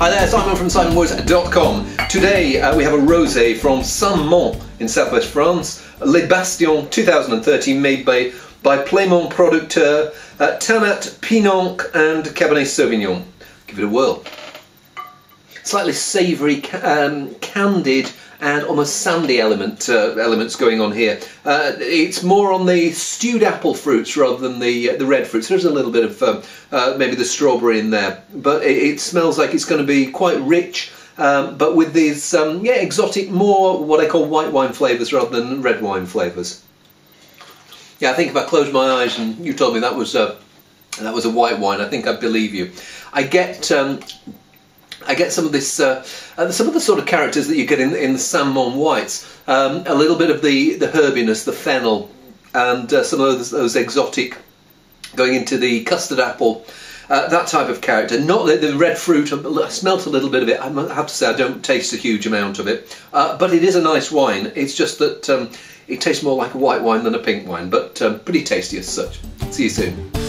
Hi there, Simon from simonwoods.com. Today uh, we have a rosé from Saint-Mont in southwest France, Les Bastions 2013, made by, by Plaimont Producteur, uh, Tannat, Pinenc and Cabernet Sauvignon. Give it a whirl. Slightly savoury, um, candid and almost sandy element uh, elements going on here. Uh, it's more on the stewed apple fruits rather than the uh, the red fruits. There's a little bit of um, uh, maybe the strawberry in there, but it, it smells like it's going to be quite rich. Um, but with these um, yeah exotic, more what I call white wine flavours rather than red wine flavours. Yeah, I think if I closed my eyes and you told me that was a that was a white wine, I think I'd believe you. I get um, I get some of this, uh, uh, some of the sort of characters that you get in, in the Saint-Mont whites. Um, a little bit of the, the herbiness, the fennel, and uh, some of those, those, exotic going into the custard apple. Uh, that type of character, not the, the, red fruit. I smelt a little bit of it. I have to say I don't taste a huge amount of it, uh, but it is a nice wine. It's just that um, it tastes more like a white wine than a pink wine, but um, pretty tasty as such. See you soon.